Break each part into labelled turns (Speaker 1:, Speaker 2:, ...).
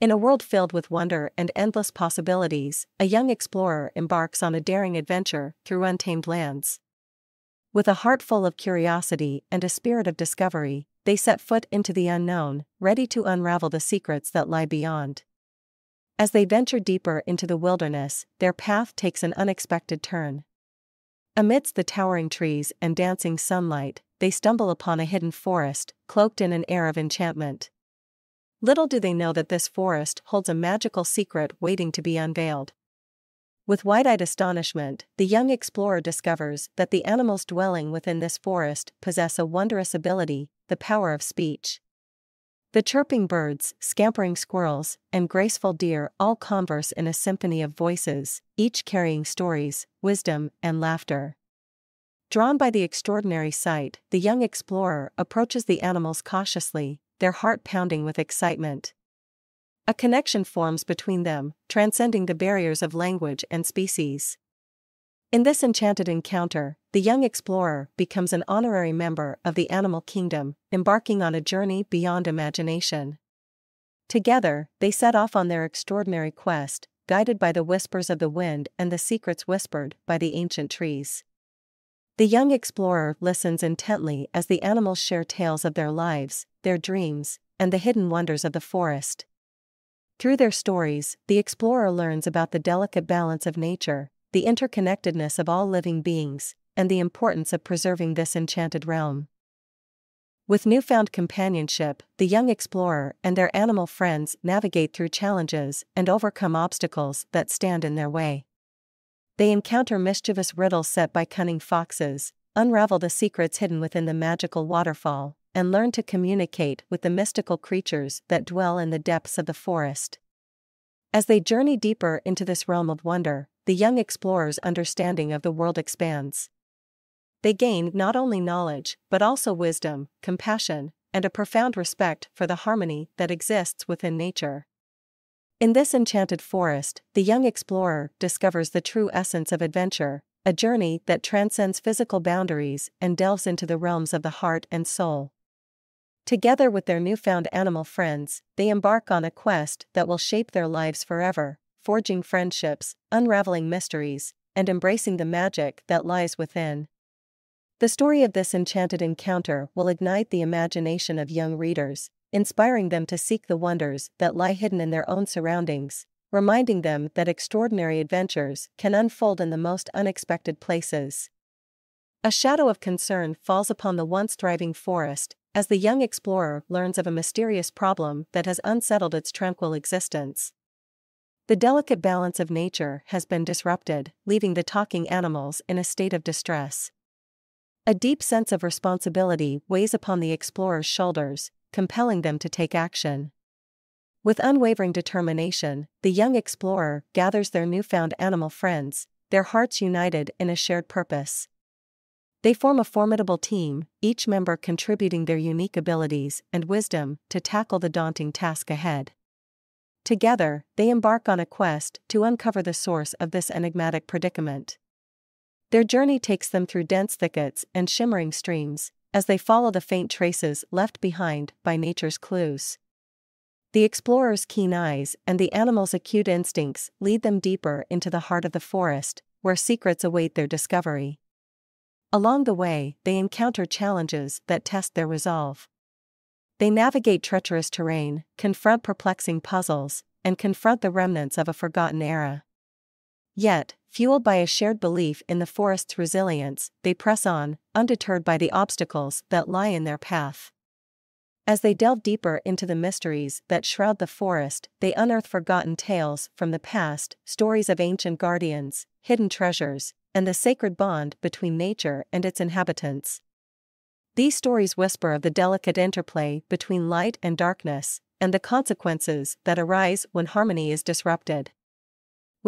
Speaker 1: In a world filled with wonder and endless possibilities, a young explorer embarks on a daring adventure through untamed lands. With a heart full of curiosity and a spirit of discovery, they set foot into the unknown, ready to unravel the secrets that lie beyond. As they venture deeper into the wilderness, their path takes an unexpected turn. Amidst the towering trees and dancing sunlight, they stumble upon a hidden forest, cloaked in an air of enchantment. Little do they know that this forest holds a magical secret waiting to be unveiled. With wide eyed astonishment, the young explorer discovers that the animals dwelling within this forest possess a wondrous ability the power of speech. The chirping birds, scampering squirrels, and graceful deer all converse in a symphony of voices, each carrying stories, wisdom, and laughter. Drawn by the extraordinary sight, the young explorer approaches the animals cautiously, their heart pounding with excitement. A connection forms between them, transcending the barriers of language and species. In this enchanted encounter, the young explorer becomes an honorary member of the animal kingdom, embarking on a journey beyond imagination. Together, they set off on their extraordinary quest, guided by the whispers of the wind and the secrets whispered by the ancient trees. The young explorer listens intently as the animals share tales of their lives, their dreams, and the hidden wonders of the forest. Through their stories, the explorer learns about the delicate balance of nature, the interconnectedness of all living beings, and the importance of preserving this enchanted realm. With newfound companionship, the young explorer and their animal friends navigate through challenges and overcome obstacles that stand in their way. They encounter mischievous riddles set by cunning foxes, unravel the secrets hidden within the magical waterfall, and learn to communicate with the mystical creatures that dwell in the depths of the forest. As they journey deeper into this realm of wonder, the young explorer's understanding of the world expands. They gain not only knowledge, but also wisdom, compassion, and a profound respect for the harmony that exists within nature. In this enchanted forest, the young explorer discovers the true essence of adventure, a journey that transcends physical boundaries and delves into the realms of the heart and soul. Together with their newfound animal friends, they embark on a quest that will shape their lives forever, forging friendships, unraveling mysteries, and embracing the magic that lies within. The story of this enchanted encounter will ignite the imagination of young readers, inspiring them to seek the wonders that lie hidden in their own surroundings, reminding them that extraordinary adventures can unfold in the most unexpected places. A shadow of concern falls upon the once thriving forest, as the young explorer learns of a mysterious problem that has unsettled its tranquil existence. The delicate balance of nature has been disrupted, leaving the talking animals in a state of distress. A deep sense of responsibility weighs upon the explorer's shoulders, compelling them to take action. With unwavering determination, the young explorer gathers their newfound animal friends, their hearts united in a shared purpose. They form a formidable team, each member contributing their unique abilities and wisdom to tackle the daunting task ahead. Together, they embark on a quest to uncover the source of this enigmatic predicament. Their journey takes them through dense thickets and shimmering streams, as they follow the faint traces left behind by nature's clues. The explorer's keen eyes and the animal's acute instincts lead them deeper into the heart of the forest, where secrets await their discovery. Along the way, they encounter challenges that test their resolve. They navigate treacherous terrain, confront perplexing puzzles, and confront the remnants of a forgotten era. Yet, fueled by a shared belief in the forest's resilience, they press on, undeterred by the obstacles that lie in their path. As they delve deeper into the mysteries that shroud the forest, they unearth forgotten tales from the past, stories of ancient guardians, hidden treasures, and the sacred bond between nature and its inhabitants. These stories whisper of the delicate interplay between light and darkness, and the consequences that arise when harmony is disrupted.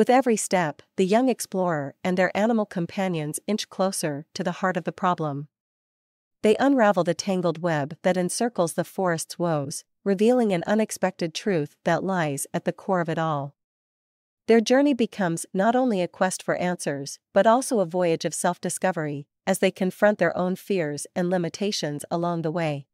Speaker 1: With every step, the young explorer and their animal companions inch closer to the heart of the problem. They unravel the tangled web that encircles the forest's woes, revealing an unexpected truth that lies at the core of it all. Their journey becomes not only a quest for answers, but also a voyage of self discovery, as they confront their own fears and limitations along the way.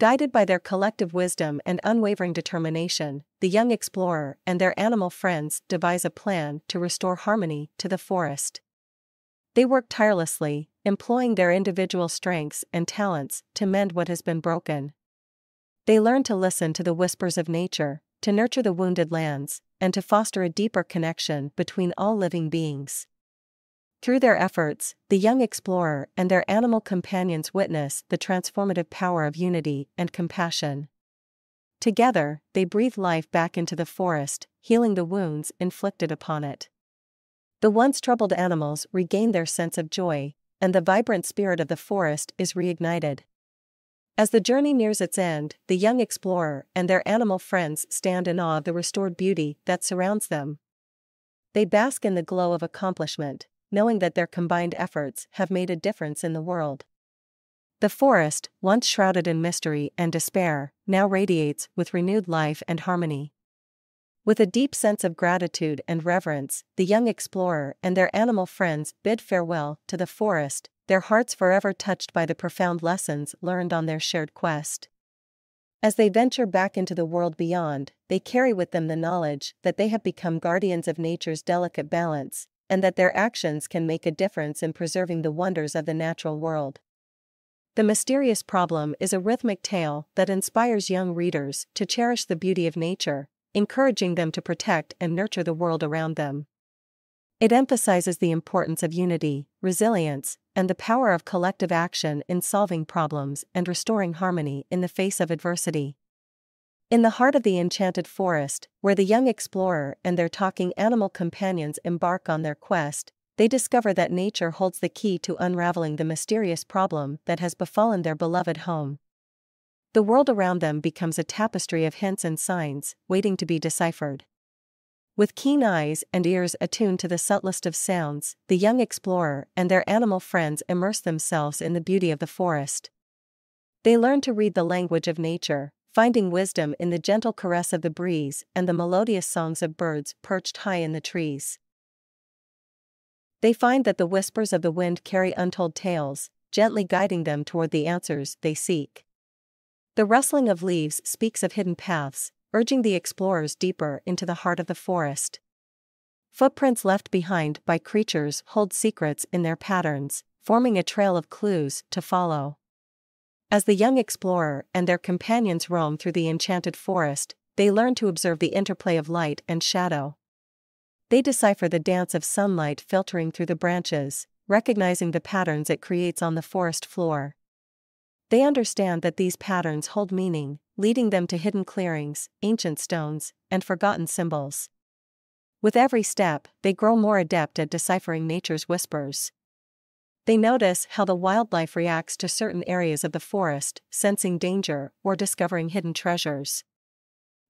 Speaker 1: Guided by their collective wisdom and unwavering determination, the young explorer and their animal friends devise a plan to restore harmony to the forest. They work tirelessly, employing their individual strengths and talents to mend what has been broken. They learn to listen to the whispers of nature, to nurture the wounded lands, and to foster a deeper connection between all living beings. Through their efforts, the young explorer and their animal companions witness the transformative power of unity and compassion. Together, they breathe life back into the forest, healing the wounds inflicted upon it. The once troubled animals regain their sense of joy, and the vibrant spirit of the forest is reignited. As the journey nears its end, the young explorer and their animal friends stand in awe of the restored beauty that surrounds them. They bask in the glow of accomplishment, knowing that their combined efforts have made a difference in the world. The forest, once shrouded in mystery and despair, now radiates with renewed life and harmony. With a deep sense of gratitude and reverence, the young explorer and their animal friends bid farewell to the forest, their hearts forever touched by the profound lessons learned on their shared quest. As they venture back into the world beyond, they carry with them the knowledge that they have become guardians of nature's delicate balance, and that their actions can make a difference in preserving the wonders of the natural world. The Mysterious Problem is a rhythmic tale that inspires young readers to cherish the beauty of nature, encouraging them to protect and nurture the world around them. It emphasizes the importance of unity, resilience, and the power of collective action in solving problems and restoring harmony in the face of adversity. In the heart of the enchanted forest, where the young explorer and their talking animal companions embark on their quest, they discover that nature holds the key to unraveling the mysterious problem that has befallen their beloved home. The world around them becomes a tapestry of hints and signs, waiting to be deciphered. With keen eyes and ears attuned to the subtlest of sounds, the young explorer and their animal friends immerse themselves in the beauty of the forest. They learn to read the language of nature, finding wisdom in the gentle caress of the breeze and the melodious songs of birds perched high in the trees. They find that the whispers of the wind carry untold tales, gently guiding them toward the answers they seek. The rustling of leaves speaks of hidden paths, urging the explorers deeper into the heart of the forest. Footprints left behind by creatures hold secrets in their patterns, forming a trail of clues to follow. As the young explorer and their companions roam through the enchanted forest, they learn to observe the interplay of light and shadow. They decipher the dance of sunlight filtering through the branches, recognizing the patterns it creates on the forest floor. They understand that these patterns hold meaning, leading them to hidden clearings, ancient stones, and forgotten symbols. With every step, they grow more adept at deciphering nature's whispers. They notice how the wildlife reacts to certain areas of the forest, sensing danger or discovering hidden treasures.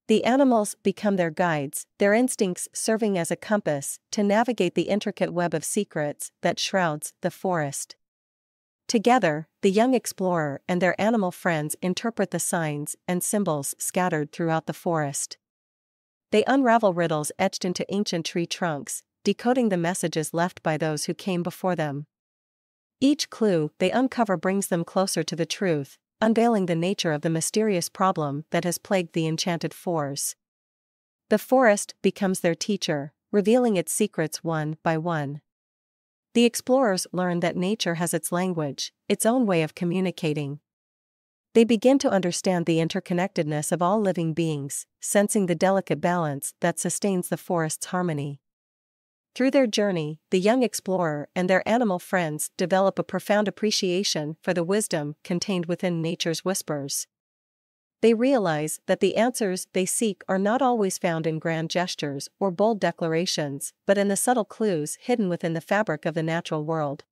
Speaker 1: The animals become their guides, their instincts serving as a compass to navigate the intricate web of secrets that shrouds the forest. Together, the young explorer and their animal friends interpret the signs and symbols scattered throughout the forest. They unravel riddles etched into ancient tree trunks, decoding the messages left by those who came before them. Each clue they uncover brings them closer to the truth, unveiling the nature of the mysterious problem that has plagued the enchanted fours. The forest becomes their teacher, revealing its secrets one by one. The explorers learn that nature has its language, its own way of communicating. They begin to understand the interconnectedness of all living beings, sensing the delicate balance that sustains the forest's harmony. Through their journey, the young explorer and their animal friends develop a profound appreciation for the wisdom contained within nature's whispers. They realize that the answers they seek are not always found in grand gestures or bold declarations, but in the subtle clues hidden within the fabric of the natural world.